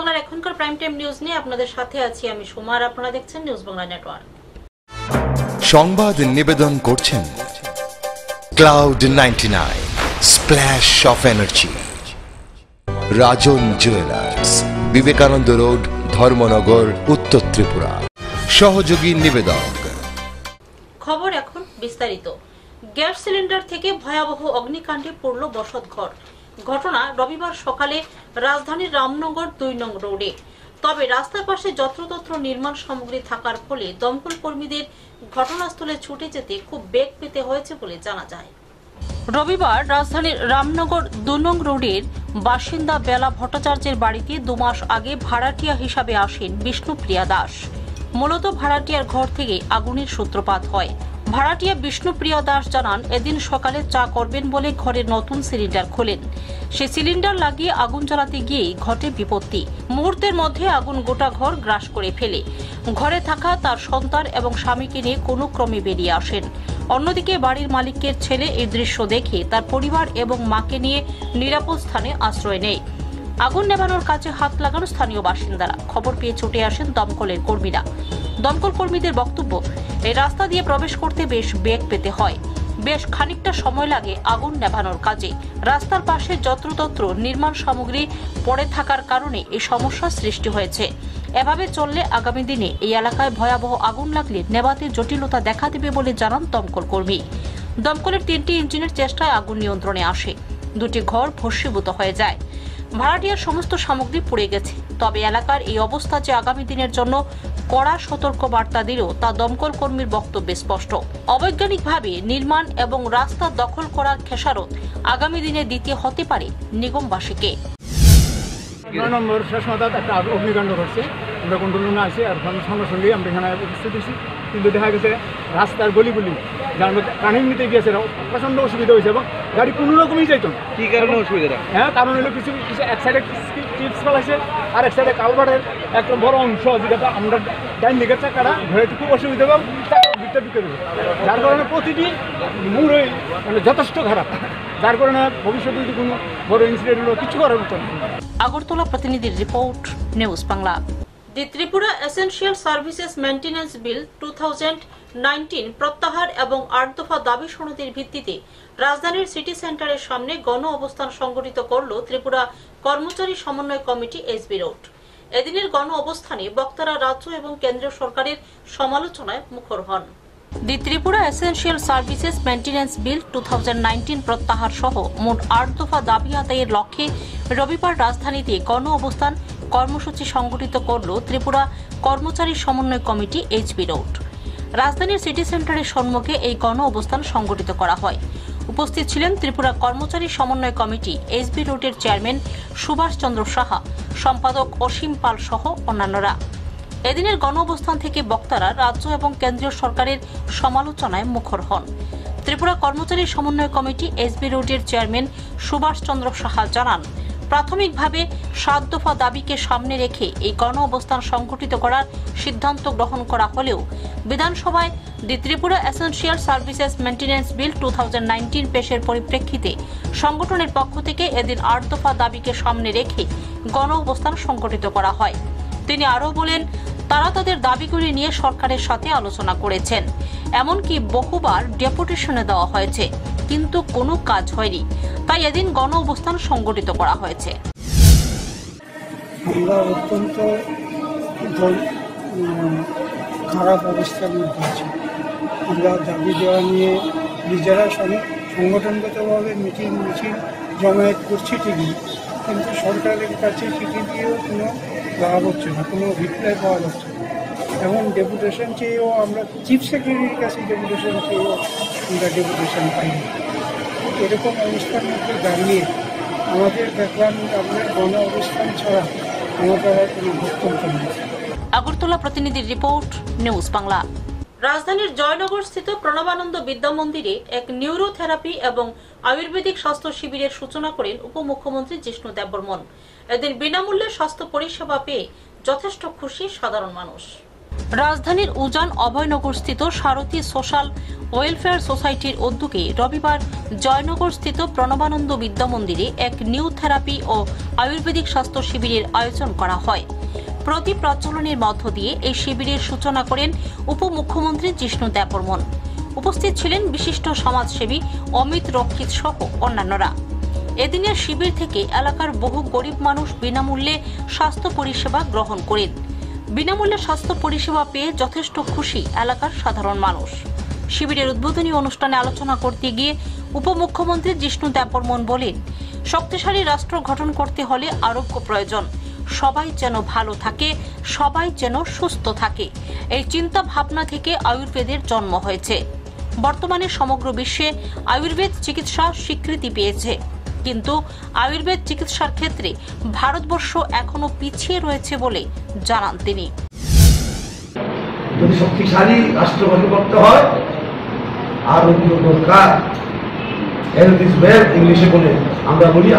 বাংলার এখনকার prime time news নিয়ে আপনাদের সাথে আছি আমি সুমার আপনারা দেখছেন নিউজ বাংলা নেটওয়ার্ক সংবাদ নিবেদন করছেন Cloud ninety nine splash of energy Rajan jewellers Vivekananda road Dharmanagar উত্তর ত্রিপুরা। সহযোগী নিবেদক। খবর এখন বিস্তারিত। গ্যাস সিলিন্ডার থেকে ভয়াবহ অগ্নিকাণ্ডে পড়ল বসত ঘর ঘটনা রবিবার সকালে রাজধানীর রামনগর দুই নং রোডে। তবে রাস্তার পাশে যত্রতত্র নির্মাণ সামগ্রী থাকার ফলে দমকল কর্মীদের ঘটনাস্থলে ছুটে যেতে খুব বেগ পেতে হয়েছে বলে জানা যায়। রবিবার রাজধানীর রামনগর দু নং রোডের বাসিন্দা বেলা ভট্টাচার্যের বাড়িতে দুমাস আগে ভাড়াটিয়া হিসাবে আসেন বিষ্ণুপ্রিয়া দাস। মূলত ভাড়াটিয়ার ঘর থেকে আগুনের সূত্রপাত হয়। ভাড়াটিয়া বিষ্ণুপ্রিয়া দাস জানান, এদিন সকালে চা করবেন বলে ঘরের নতুন সিলিন্ডার খোলেন। সে সিলিন্ডার লাগিয়ে আগুন জ্বালাতে গিয়েই ঘটে বিপত্তি। মুহূর্তের মধ্যে আগুন গোটা ঘর গ্রাস করে ফেলে। ঘরে থাকা তার সন্তান এবং স্বামীকে নিয়ে কোনো ক্রমে বেরিয়ে আসেন। অন্যদিকে বাড়ির মালিকের ছেলে এই দৃশ্য দেখে তার পরিবার এবং মাকে নিয়ে নিরাপদ স্থানে আশ্রয় নেয়। আগুন নেভানোর কাজে হাত লাগানো স্থানীয় বাসিন্দারা। খবর পেয়ে ছুটে আসেন দমকলের কর্মীরা। দমকল কর্মীদের বক্তব্য, এই রাস্তা দিয়ে প্রবেশ করতে বেশ বেগ পেতে হয়। বেশ খানিকটা সময় লাগে আগুন নেভানোর কাজে। রাস্তার পাশে যত্রতত্র নির্মাণ সামগ্রী পড়ে থাকার কারণে এই সমস্যার সৃষ্টি হয়েছে। এভাবে চললে আগামী দিনে এই এলাকায় ভয়াবহ আগুন লাগলে নেভাতে জটিলতা দেখা দেবে বলে জানান দমকল কর্মী। দমকলের তিনটি ইঞ্জিনের চেষ্টায় আগুন নিয়ন্ত্রণে আসে। দুটি ঘর ভস্মীভূত হয়ে যায়। ভাড়াটিয়ার সমস্ত সামগ্রী পুড়ে গেছে। তবে এলাকার এই অবস্থা যে আগামী দিনের জন্য কড়া সতর্ক বার্তা দিলেও তা দমকল কর্মীর বক্তব্যে স্পষ্ট। অবৈজ্ঞানিকভাবে নির্মাণ এবং রাস্তা দখল করার খেসারত আগামী দিনে দিতে হতে পারে নিগমবাসীকে। নম্বর শেষ একটা অগ্নিকাণ্ড ঘটছে। আমরা কন্ট্রোল আসি আর সঙ্গে সঙ্গে সঙ্গেই আমরা এখানে উপস্থিত হয়েছি। কিন্তু দেখা গেছে রাস্তার গলিগুলি যার মধ্যে টার্নিং নিতে গিয়েছে প্রচণ্ড অসুবিধা হয়েছে এবং গাড়ি কোনো রকমই যাইতো না। কি কারণে অসুবিধাটা? হ্যাঁ কারণ হলো কিছু কিছু এক সাইডে চিপস ফেলাইছে আর এক সাইডে কালভার্টের একটা বড় অংশ যেটা আমরা ডাইন দিকের চাকাটা ধরে খুব অসুবিধা এবং ঢুকে দেবে। যার কারণে প্রতিটি মুড়ই মানে যথেষ্ট খারাপ। যার কারণে ভবিষ্যতে যদি কোনো বড় ইনসিডেন্ট হলো কিছু করার মতো আগরতলা প্রতিনিধির report news Bangla. The Tripura essential services maintenance bill two প্রত্যাহার এবং আট দফা দাবি সনদের ভিত্তিতে রাজধানীর সিটি সেন্টারের সামনে গণ অবস্থান সংগঠিত করল ত্রিপুরা কর্মচারী সমন্বয় কমিটি এসবি রোড। এদিনের গণ অবস্থানে বক্তারা রাজ্য এবং কেন্দ্রীয় সরকারের সমালোচনায় মুখর হন। The Tripura essential services maintenance bill two প্রত্যাহার সহ মোট আট দফা দাবি আদায়ের লক্ষ্যে রবিবার রাজধানীতে গণ অবস্থান কর্মসূচি সংগঠিত করল ত্রিপুরা কর্মচারী সমন্বয় কমিটি এইচবি রোড। রাজধানীর সিটি সেন্টারের সম্মুখে এই গণ অবস্থান সংগঠিত করা হয়। উপস্থিত ছিলেন ত্রিপুরা কর্মচারী সমন্বয় কমিটি এইচবি রোডের চেয়ারম্যান সুভাষ চন্দ্র সাহা, সম্পাদক অসীম পাল সহ অন্যান্যরা। এদিনের গণ অবস্থান থেকে বক্তারা রাজ্য এবং কেন্দ্রীয় সরকারের সমালোচনায় মুখর হন। ত্রিপুরা কর্মচারী সমন্বয় কমিটি এসবি রোডের চেয়ারম্যান সুভাষ চন্দ্র সাহা জানান প্রাথমিকভাবে সাত দফা দাবিকে সামনে রেখে এই গণ অবস্থান সংগঠিত করার সিদ্ধান্ত গ্রহণ করা হলেও বিধানসভায় the Tripura essential services maintenance bill two পেশের পরিপ্রেক্ষিতে সংগঠনের পক্ষ থেকে এদিন আট দফা দাবিকে সামনে রেখে গণ অবস্থান সংগঠিত করা হয়। তিনি আরও বলেন, তারা তাদের দাবিগুলি নিয়ে সরকারের সাথে আলোচনা করেছেন। এমনকি বহুবার ডেপুটেশনে দেওয়া হয়েছে। কিন্তু কোনো কাজ হয়নি। তাই এদিন গণ অবস্থান সংগঠিত করা হয়েছে। আমরা অত্যন্ত খারাপ অবস্থার মধ্যে আছি আমরা দাবি দেওয়া নিয়ে নিজেরা সংগঠনগতভাবে মিটিং, মিছিল জমায়েত করছি ঠিকই। কিন্তু সরকারের কাছে চিঠি দিয়েও কোনো লাভ হচ্ছে না, কোনো রিপ্লাই পাওয়া যাচ্ছে না এবং ডেপুটেশন চেয়েও আমরা চিফ সেক্রেটারির কাছে ডেপুটেশন চেয়েও আমরা ডেপুটেশন পাইনি। এরকম অবস্থার মধ্যে দাঁড়িয়ে আমাদের দেখলাম আমাদের গণ অবস্থান ছাড়া আমাদের আর কোনো বক্তব্য নেই। আগরতলা প্রতিনিধির রিপোর্ট নিউজ বাংলা। রাজধানীর জয়নগর স্থিত প্রণবানন্দ বিদ্যা মন্দিরে এক নিউরোথেরাপি এবং আয়ুর্বেদিক স্বাস্থ্য শিবিরের সূচনা করেন উপমুখ্যমন্ত্রী জিষ্ণু দেববর্মন। এদিন বিনামূল্যে স্বাস্থ্য পরিষেবা পেয়ে যথেষ্ট খুশি সাধারণ মানুষ। রাজধানীর উজান অভয়নগরস্থিত সারথী সোশ্যাল ওয়েলফেয়ার সোসাইটির উদ্যোগে রবিবার জয়নগরস্থিত প্রণবানন্দ বিদ্যা মন্দিরে এক নিউ থেরাপি ও আয়ুর্বেদিক স্বাস্থ্য শিবিরের আয়োজন করা হয়। প্রতি প্রচলনের মধ্য দিয়ে এই শিবিরের সূচনা করেন উপমুখ্যমন্ত্রী জিষ্ণু দেববর্মন। উপস্থিত ছিলেন বিশিষ্ট সমাজসেবী অমিত রক্ষিত সহ অন্যান্যরা। এদিনের শিবির থেকে এলাকার বহু গরিব মানুষ বিনামূল্যে স্বাস্থ্য পরিষেবা গ্রহণ করেন। বিনামূল্যে স্বাস্থ্য পরিষেবা পেয়ে যথেষ্ট খুশি এলাকার সাধারণ মানুষ। শিবিরের উদ্বোধনী অনুষ্ঠানে আলোচনা করতে গিয়ে উপমুখ্যমন্ত্রী জিষ্ণু দেববর্মন বলেন, শক্তিশালী রাষ্ট্র গঠন করতে হলে আরোগ্য প্রয়োজন। সবাই যেন ভালো থাকে, সবাই যেন সুস্থ থাকে। এই চিন্তা ভাবনা থেকে আয়ুর্বেদের জন্ম হয়েছে। বর্তমানে সমগ্র বিশ্বে আয়ুর্বেদ চিকিৎসা স্বীকৃতি পেয়েছে। কিন্তু আয়ুর্বেদ চিকিৎসার ক্ষেত্রে ভারতবর্ষ এখনও পিছিয়ে রয়েছে বলে জানান তিনি। শক্তিশালী রাষ্ট্র করতে হয় দরকার হেলথ ইজ ওয়েলথ ইংলিশে বলে আমরা বলি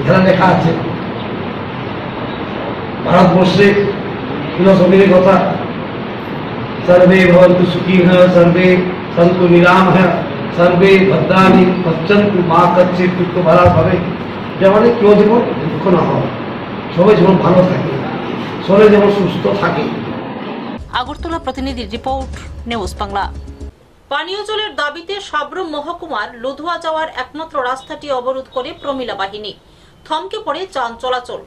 এখানে লেখা আছে, ভারতবর্ষে ফিলোসফির কথা, সর্বে ভবন্তু সুখী সর্বে সন্তু নিরাম সর্বে ভদ্রানি পচ্ছন্তু মা কচ্ছে দুঃখ ভালো হবে যেমন কেউ যেমন দুঃখ না হয় সবাই যেমন ভালো থাকে সবাই যেমন সুস্থ থাকে আগরতলা প্রতিনিধির রিপোর্ট নিউজ বাংলা। পানীয় জলের দাবিতে সাবরুম মহকুমার লুধুয়া যাওয়ার একমাত্র রাস্তাটি অবরোধ করে প্রমিলা বাহিনী। থমকে পড়ে যান চলাচল।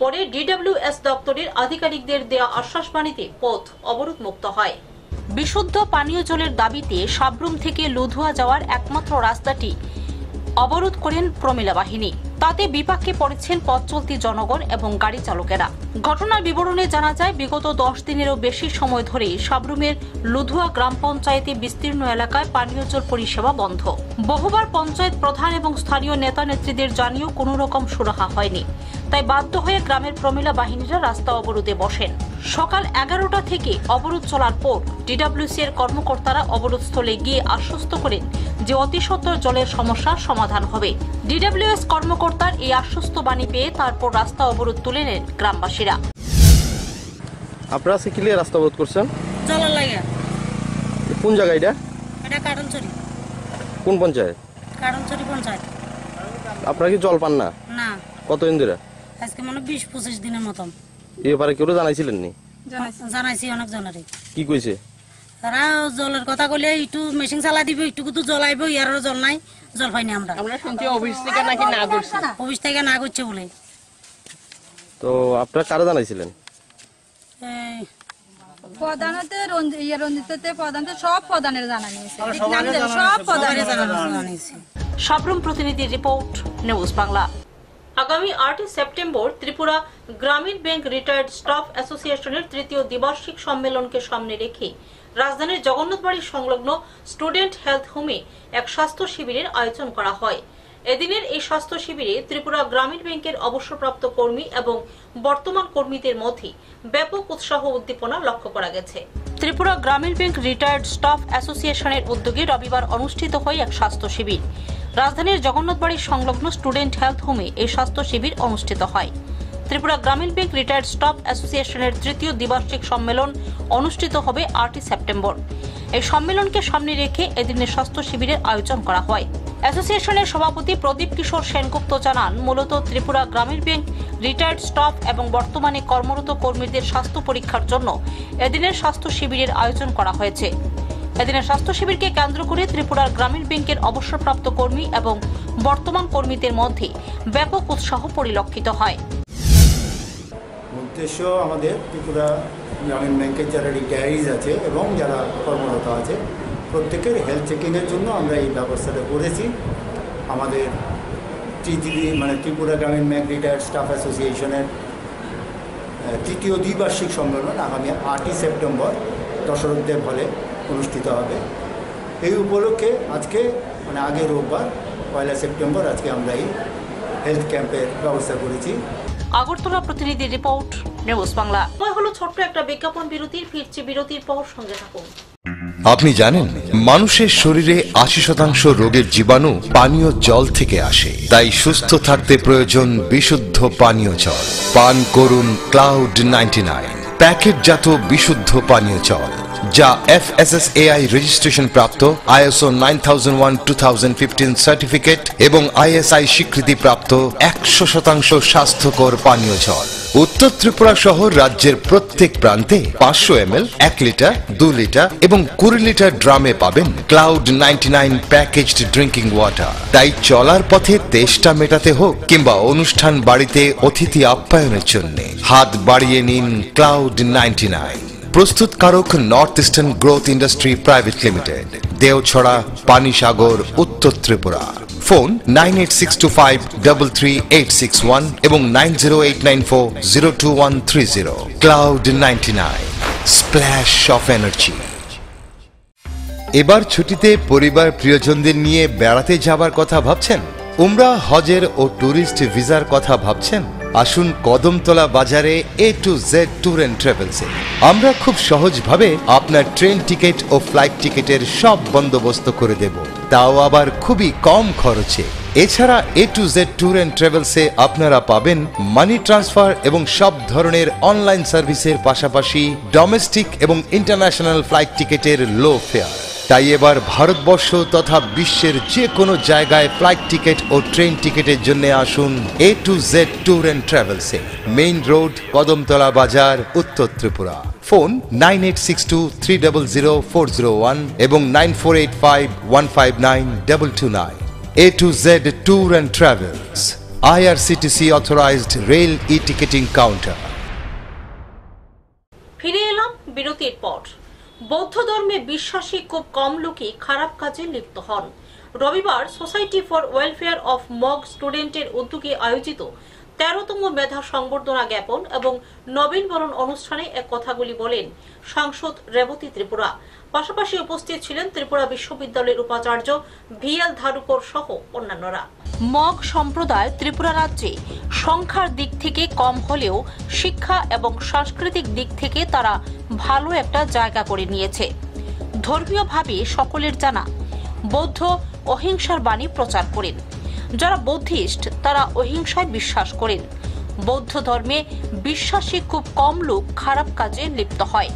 পরে ডিডব্লিউএস দপ্তরের আধিকারিকদের দেয়া আশ্বাসবাণীতে পথ অবরোধ মুক্ত হয়। বিশুদ্ধ পানীয় জলের দাবিতে সাবরুম থেকে লুধুয়া যাওয়ার একমাত্র রাস্তাটি অবরোধ করেন প্রমিলা বাহিনী। তাতে বিপাকে পড়েছেন পথ চলতি জনগণ এবং গাড়ি চালকেরা। ঘটনার বিবরণে জানা যায়, বিগত দশ দিনেরও বেশি সময় ধরে সাবরুমের লুধুয়া গ্রাম পঞ্চায়েতে বিস্তীর্ণ এলাকায় পানীয় জল পরিষেবা বন্ধ। বহুবার পঞ্চায়েত প্রধান এবং স্থানীয় নেতা নেত্রীদের জানিয়েও কোনো রকম সুরাহা হয়নি। তাই বাধ্য হয়ে গ্রামের প্রমিলা বাহিনীরা রাস্তা অবরোধে বসেন। সকাল এগারোটা থেকে অবরোধ চলার পর ডিডব্লিউসি এর কর্মকর্তারা অবরোধস্থলে গিয়ে আশ্বস্ত করেন যে অতি সত্বর জলের সমস্যার সমাধান হবে। ডিডব্লিউএস কর্মকর্তার এই আশ্বস্ত বাণী পেয়ে তারপর রাস্তা অবরোধ তুলে নেন গ্রামবাসীরা। আপনারা ক্লিয়ার রাস্তা অবরোধ করছেন? লাগে কোন জায়গা এটা? কোন পঞ্চায়েত? আপনারা কি জল পান না? না। কতদিন ধরে? আজকে মানে বিশ পঁচিশ দিনের মতন। এ ব্যাপারে কেউ জানাইছিলেন নি? জানাইছি অনেক জনেরই কি কইছে? তারা জলের কথা কইলে একটু মেশিন চালা দিব একটু তো জলাইব ইয়ারও জল নাই। জল পাইনি আমরা। আমরা শুনছি অফিস থেকে নাকি না করছে। অফিস থেকে না করছে বলে। তো আপনারা কারা জানাইছিলেন? প্রধানতে ইয়ে রঞ্জিততে প্রধানতে সব প্রধানের জানা নিয়েছে সব প্রধানের জানা সাবরুম প্রতিনিধির রিপোর্ট নিউজ বাংলা। আগামী আটই সেপ্টেম্বর ত্রিপুরা গ্রামীণ ব্যাংক রিটায়ার্ড স্টাফ অ্যাসোসিয়েশনের তৃতীয় দ্বিবার্ষিক সম্মেলনকে সামনে রেখে রাজধানীর জগন্নাথবাড়ি সংলগ্ন স্টুডেন্ট হেলথ হোমে এক স্বাস্থ্য শিবিরের আয়োজন করা হয়। এদিনের এই স্বাস্থ্য শিবিরে ত্রিপুরা গ্রামীণ ব্যাংকের অবসরপ্রাপ্ত কর্মী এবং বর্তমান কর্মীদের মধ্যে ব্যাপক উৎসাহ উদ্দীপনা লক্ষ্য করা গেছে। ত্রিপুরা গ্রামীণ ব্যাংক রিটায়ার্ড স্টাফ অ্যাসোসিয়েশনের উদ্যোগে রবিবার অনুষ্ঠিত হয় এক স্বাস্থ্য শিবির। রাজধানীর জগন্নাথবাড়ি সংলগ্ন স্টুডেন্ট হেলথ হোমে এই স্বাস্থ্য শিবির অনুষ্ঠিত হয়। ত্রিপুরা গ্রামীণ ব্যাংক রিটায়ার্ড স্টাফ অ্যাসোসিয়েশনের তৃতীয় দ্বিবার্ষিক সম্মেলন অনুষ্ঠিত হবে আটই সেপ্টেম্বর। এই সম্মেলনকে সামনে রেখে এদিনের স্বাস্থ্য শিবিরের আয়োজন করা হয়। অ্যাসোসিয়েশনের সভাপতি প্রদীপ কিশোর সেনগুপ্ত জানান, মূলত ত্রিপুরা গ্রামীণ ব্যাংক রিটায়ার্ড স্টাফ এবং বর্তমানে কর্মরত কর্মীদের স্বাস্থ্য পরীক্ষার জন্য এদিনের স্বাস্থ্য শিবিরের আয়োজন করা হয়েছে। এদিনের স্বাস্থ্য শিবিরকে কেন্দ্র করে ত্রিপুরার গ্রামীণ ব্যাংকের অবসরপ্রাপ্ত কর্মী এবং বর্তমান কর্মীদের মধ্যে ব্যাপক উৎসাহ পরিলক্ষিত হয়। উদ্দেশ্য আমাদের ত্রিপুরা গ্রামীণ ব্যাংকের যারা রিটায়ারিজ আছে এবং যারা কর্মরত আছে, প্রত্যেকের হেলথ চেকিংয়ের জন্য আমরা এই ব্যবস্থাটা করেছি। আমাদের টিজিবি মানে ত্রিপুরা গ্রামীণ ব্যাংক রিটায়ার্ড স্টাফ অ্যাসোসিয়েশনের তৃতীয় দ্বিবার্ষিক সম্মেলন আগামী আটই সেপ্টেম্বর দশরথদেব হলে অনুষ্ঠিত হবে। এই উপলক্ষে আজকে মানে আগে রোববার, পয়লা সেপ্টেম্বর আজকে আমরা এই হেলথ ক্যাম্পের ব্যবস্থা করেছি। আগরতলা প্রতিনিধি রিপোর্ট নিউজ বাংলা। হলো ছোট্ট একটা বিজ্ঞাপন বিরতির ফিরছি বিরতির পর সঙ্গে থাকুন। আপনি জানেন মানুষের শরীরে আশি শতাংশ রোগের জীবাণু পানীয় জল থেকে আসে। তাই সুস্থ থাকতে প্রয়োজন বিশুদ্ধ পানীয় জল। পান করুন ক্লাউড নাইনটি নাইন। প্যাকেটজাত বিশুদ্ধ পানীয় জল। যা এফএসএসএআই রেজিস্ট্রেশন প্রাপ্ত আইএসও নাইন থাউজেন্ড সার্টিফিকেট এবং আইএসআই স্বীকৃতি প্রাপ্ত একশো শতাংশ স্বাস্থ্যকর পানীয় জল। উত্তর ত্রিপুরা শহর রাজ্যের প্রত্যেক প্রান্তে পাঁচশো এম এল এক লিটার, দু লিটার এবং কুড়ি লিটার ড্রামে পাবেন Cloud ninety nine packaged drinking water তাই চলার পথে তেষ্টা মেটাতে হোক কিংবা অনুষ্ঠান বাড়িতে অতিথি আপ্যায়নের জন্য। হাত বাড়িয়ে নিন ক্লাউড নাইনটি নাইন প্রস্তুতকারক North Eastern growth industry private limited Deochhara, Panisagar, উত্তর Tripura. Phone nine eight six two five double three eight six one এবং nine zero eight nine four zero two one three zero. Cloud ninety nine splash of energy এবার ছুটিতে পরিবার প্রিয়জনদের নিয়ে বেড়াতে যাবার কথা ভাবছেন? উমরা হজের ও ট্যুরিস্ট ভিসার কথা ভাবছেন? আসুন কদমতলা বাজারে A to Z tour and ট্রাভেলসে আমরা খুব সহজভাবে আপনার ট্রেন টিকিট ও ফ্লাইট টিকিটের সব বন্দোবস্ত করে দেব। তাও আবার খুবই কম খরচে। এছাড়া A to Z tour and ট্রাভেলসে আপনারা পাবেন মানি ট্রান্সফার এবং সব ধরনের অনলাইন সার্ভিসের পাশাপাশি ডোমেস্টিক এবং ইন্টারন্যাশনাল ফ্লাইট টিকিটের লো ফেয়ার তাই এবার ভারতবর্ষ তথা বিশ্বের যে কোনো জায়গায় ফ্লাইট টিকিট ও ট্রেন টিকিটের জন্য আসুন A to Z tour and ট্রাভেলসে main road Kadamtala বাজার উত্তর Tripura phone nine eight six two three double zero four zero one এবং nine four eight five one five nine double two nine A to Z tour and travels IRCTC authorised rail e ticketing counter ফিরে এলাম বিরতির পর। বৌদ্ধ ধর্মে বিশ্বাসী খুব কম লোকই খারাপ কাজে লিপ্ত হন। রবিবার society for welfare of Mog স্টুডেন্টের উদ্যোগে আয়োজিত তেরোতম মেধা সংবর্ধনা জ্ঞাপন এবং নবীন বরণ অনুষ্ঠানে এক কথাগুলি বলেন সাংসদ রেবতী ত্রিপুরা। পাশাপাশি উপস্থিত ছিলেন ত্রিপুরা বিশ্ববিদ্যালয়ের উপাচার্য ভিএল ধারুকর সহ অন্যান্যরা। মগ সম্প্রদায় ত্রিপুরা রাজ্যে সংখ্যার দিক থেকে কম হলেও শিক্ষা এবং সাংস্কৃতিক দিক থেকে তারা ভালো একটা জায়গা করে নিয়েছে। ধর্মীয়ভাবে সকলের জানা বৌদ্ধ অহিংসার বাণী প্রচার করেন। যারা বৌদ্ধিস্ট, তারা অহিংসায় বিশ্বাস করেন। বৌদ্ধ ধর্মে বিশ্বাসী খুব কম লোক খারাপ কাজে লিপ্ত হয়।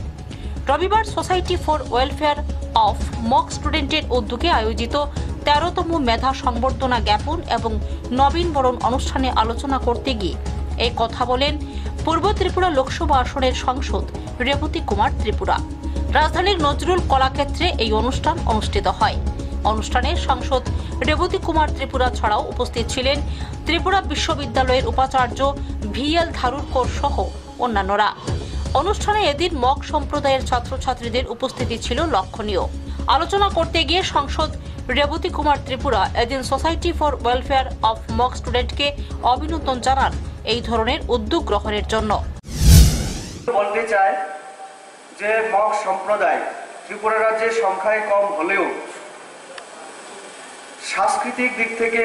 রবিবার society for welfare of Mog স্টুডেন্টের উদ্যোগে আয়োজিত তেরোতম মেধা সংবর্ধনা জ্ঞাপন এবং নবীন বরণ অনুষ্ঠানে আলোচনা করতে গিয়ে এই কথা বলেন পূর্ব ত্রিপুরা লোকসভা আসনের সংসদ রেবতী কুমার ত্রিপুরা। রাজধানীর নজরুল কলাক্ষেত্রে এই অনুষ্ঠান অনুষ্ঠিত হয়। অনুষ্ঠানে সাংসদ রেবতী কুমার ত্রিপুরা ছাড়াও উপস্থিত ছিলেন ত্রিপুরা বিশ্ববিদ্যালয়ের উপাচার্য ভিএল ধারুরকর সহ অন্যান্যরা। অনুষ্ঠানে এদিন মগ সম্প্রদায়ের ছাত্রছাত্রীদের উপস্থিতি ছিল লক্ষণীয়। আলোচনা করতে গিয়ে সংসদ রেবতী কুমার ত্রিপুরা এদিন society for welfare of Mog স্টুডেন্টকে অভিনন্দন জানান এই ধরনের উদ্যোগ গ্রহণের জন্য। বলতে চাই যে মগ সম্প্রদায় ত্রিপুরা রাজ্যের সংখ্যায় কম হলেও সাংস্কৃতিক দিক থেকে,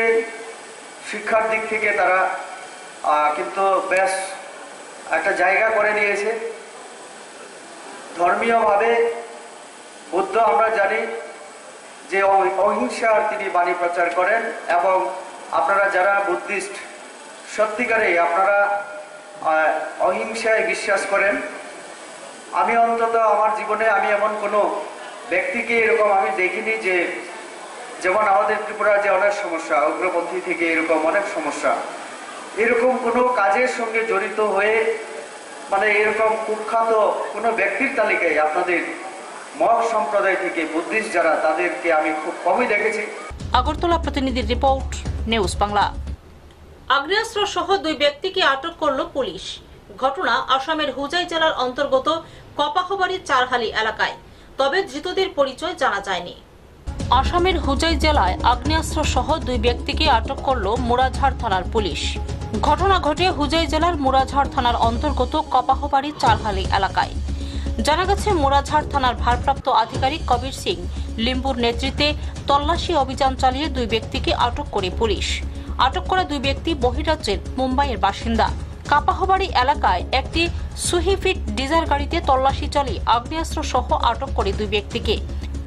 শিক্ষার দিক থেকে তারা কিন্তু বেশ একটা জায়গা করে নিয়েছে। ধর্মীয়ভাবে বুদ্ধ আমরা জানি যে অহিংসার তিনি বাণী প্রচার করেন এবং আপনারা যারা বুদ্ধিস্ট, সত্যিকারে আপনারা অহিংসায় বিশ্বাস করেন। আমি অন্তত আমার জীবনে আমি এমন কোনো ব্যক্তিকে এরকম আমি দেখিনি যে যেমন আমাদের ত্রিপুরা যে অনেক সমস্যা উগ্রপন্থী থেকে এরকম অনেক সমস্যা। এরকম কোনো কাজের সঙ্গে জড়িত হয়ে মানে এরকম কুখ্যাত কোনো ব্যক্তির তালিকায় আপনাদের মগ সম্প্রদায় থেকে বুদ্ধিস্ট যারা তাদেরকে আমি খুব কমই দেখেছি। আগরতলা প্রতিনিধির রিপোর্ট নিউজ বাংলা। আগ্নেয়াস্ত্র সহ দুই ব্যক্তিকে আটক করল পুলিশ। ঘটনা আসামের হুজাই জেলার অন্তর্গত কপাহবাড়ির চারহালি এলাকায়। তবে ধৃতদের পরিচয় জানা যায়নি। আসামের হুজাই জেলায় আগ্নেয়াস্ত্র সহ দুই ব্যক্তিকে আটক করল মুরাঝাড় থানার পুলিশ। ঘটনা ঘটে হুজাই জেলার মুরাঝাড় থানার অন্তর্গত কপাহবাড়ির চারহালি এলাকায়। জানা গেছে, মোরাঝাড় থানার ভারপ্রাপ্ত আধিকারিক কবির সিং লিম্বুর নেতৃত্বে তল্লাশি অভিযান চালিয়ে দুই ব্যক্তিকে আটক করে পুলিশ। আটক করা দুই ব্যক্তি বহিরাজ্যের মুম্বাইয়ের বাসিন্দা। কাপাহবাড়ি এলাকায় একটি সুহিফিট ডিজার গাড়িতে তল্লাশি চালিয়ে আগ্নেয়াস্ত্র সহ আটক করে দুই ব্যক্তিকে।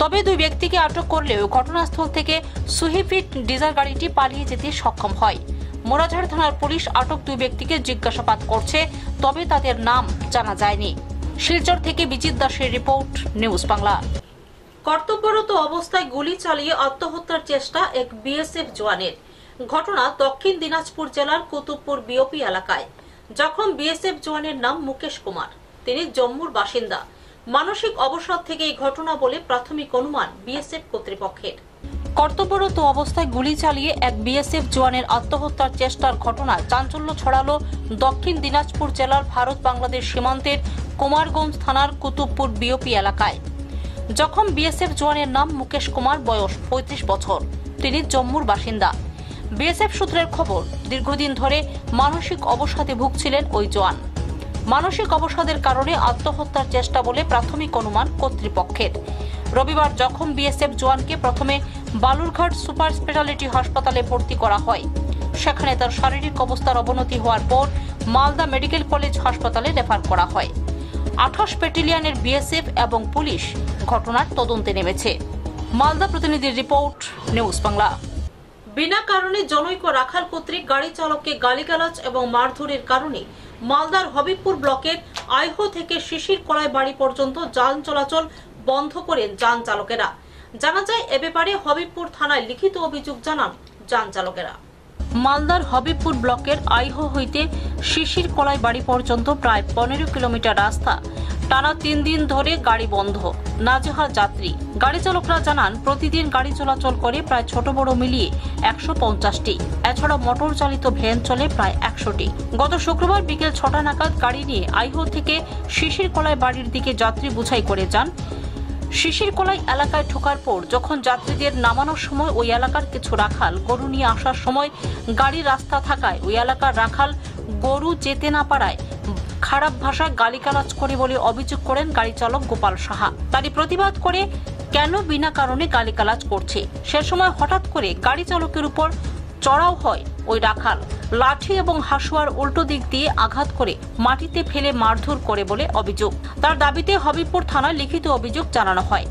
তবে দুই ব্যক্তিকে আটক করলেও ঘটনাস্থল থেকে সুহিফিট ডিজার গাড়িটি পালিয়ে যেতে সক্ষম হয়। মোরাঝাড় থানার পুলিশ আটক দুই ব্যক্তিকে জিজ্ঞাসাবাদ করছে, তবে তাদের নাম জানা যায়নি। শিলচর থেকে বিজিত দাসের রিপোর্ট, নিউজ বাংলা। কর্তব্যরত অবস্থায় গুলি চালিয়ে আত্মহত্যার চেষ্টা এক বিএসএফ জওয়ানের। ঘটনা দক্ষিণ দিনাজপুর জেলার কুতুবপুর বিওপি এলাকায়। যখন বিএসএফ জওয়ানের নাম মুকেশ কুমার। তিনি জম্মুর বাসিন্দা। মানসিক অবসাদ থেকে এই ঘটনা বলে প্রাথমিক অনুমান বিএসএফ কর্তৃপক্ষের। কর্তব্যরত অবস্থায় গুলি চালিয়ে এক বিএসএফ জওয়ানের আত্মহত্যার চেষ্টার ঘটনা চাঞ্চল্য ছড়ালো দক্ষিণ দিনাজপুর জেলার ভারত বাংলাদেশ সীমান্তের কুমারগঞ্জ থানার কুতুবপুর বিওপি এলাকায়। যখন বিএসএফ জওয়ানের নাম মুকেশ কুমার, বয়স পঁয়ত্রিশ বছর। তিনি জম্মুর বাসিন্দা। বিএসএফ সূত্রের খবর, দীর্ঘদিন ধরে মানসিক অবসাদে ভুগছিলেন ওই জওয়ান। মানসিক অবসাদের কারণে আত্মহত্যার চেষ্টা বলে প্রাথমিক অনুমান কর্তৃপক্ষের। রবিবার জখম বিএসএফ জওয়ানকে প্রথমে বালুরঘাট সুপার স্পেশালিটি হাসপাতালে ভর্তি করা হয়। সেখানে তার শারীরিক অবস্থার অবনতি হওয়ার পর মালদা মেডিকেল কলেজ হাসপাতালে রেফার করা হয়। আঠাশ ব্যাটালিয়নের বিএসএফ এবং পুলিশ ঘটনার তদন্তে নেমেছে। মালদা প্রতিনিধির রিপোর্ট, নিউজ বাংলা। বিনা কারণে জনৈক রাখাল কর্তৃক গাড়ি চালককে গালিগালাজ এবং মারধরের কারণে মালদার হবিবপুর ব্লকের আইহো থেকে শিশির কলাই বাড়ি পর্যন্ত যান চলাচল বন্ধ করেন যান চালকেরা। জানা যায়, এ ব্যাপারে হবিবপুর থানায় লিখিত অভিযোগ জানান যান চালকেরা। মালদার হবিবপুর ব্লকের আইহো হইতে শিশির কলাই বাড়ি পর্যন্ত প্রায় পনেরো কিলোমিটার রাস্তা টানা তিন দিন ধরে গাড়ি বন্ধ। নাজেহাল যাত্রী। গাড়ি চালকরা জানান, প্রতিদিন গাড়ি চলাচল করে প্রায় ছোট বড় মিলিয়ে একশো পঞ্চাশটি। এছাড়া মোটর চালিত ভ্যান চলে প্রায় একশোটি। গত শুক্রবার বিকেল ছটা নাগাদ গাড়ি নিয়ে আইহো থেকে শিশির কলাই বাড়ির দিকে যাত্রী বুঝাই করে যান। শিশিরকলাই এলাকায় ঢোকার পর যখন যাত্রীদের নামানোর সময় ওই এলাকার কিছু রাখাল, গরু নিয়ে আসার সময় গাড়ি রাস্তা থাকায় ওই এলাকার রাখাল গরু যেতে না পারায় খারাপ ভাষায় গালিগালাজ করে বলে অভিযোগ করেন গাড়ি চালক গোপাল সাহা। তারই প্রতিবাদ করে কেন বিনা কারণে গালিগালাজ করছে? সে সময় হঠাৎ করে গাড়ি চালকের উপর চড়াও হয় ওই রাখাল। লাঠি এবং হাসুয়ার উল্টো দিক দিয়ে আঘাত করে মাটিতে ফেলে মারধর করে বলে অভিযোগ। তার দাবিতে হবিবপুর থানায় লিখিত অভিযোগ জানানো হয়।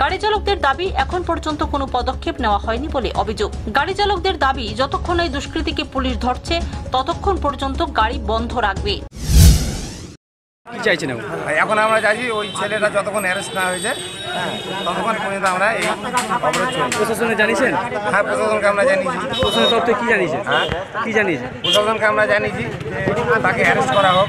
গাড়ি চালকদের দাবি এখন পর্যন্ত কোনো পদক্ষেপ নেওয়া হয়নি বলে অভিযোগ। গাড়ি চালকদের দাবি, যতক্ষণ এই দুষ্কৃতীকে পুলিশ ধরছে, ততক্ষণ পর্যন্ত গাড়ি বন্ধ রাখবে। কি চাইছেন এখন? এখন আমরা চাইছি ওই ছেলেটা যতক্ষণ অ্যারেস্ট না হয়েছে হ্যাঁ, ততক্ষণ পর্যন্ত আমরা এই অবরোধ চলছে প্রশাসনে জানিয়েছেন? হ্যাঁ প্রশাসনকে আমরা জানিয়েছি। প্রশাসনের তরফ থেকে কি জানিয়েছেন? হ্যাঁ? কি জানিয়েছেন? প্রশাসনকে আমরা জানিয়েছি যে তাকে অ্যারেস্ট করা হোক।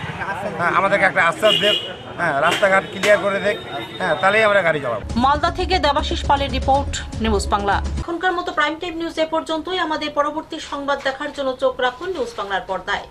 হ্যাঁ আমাদেরকে একটা আশ্বাস দেখ হ্যাঁ রাস্তাঘাট ক্লিয়ার করে দেখ হ্যাঁ তাহলেই আমরা গাড়ি চালাবো। মালদা থেকে দেবাশিস পালের রিপোর্ট নিউজ বাংলা। এখনকার মতো প্রাইম টাইম নিউজ এ পর্যন্তই। আমাদের পরবর্তী সংবাদ দেখার জন্য চোখ রাখুন নিউজ বাংলার পর্দায়।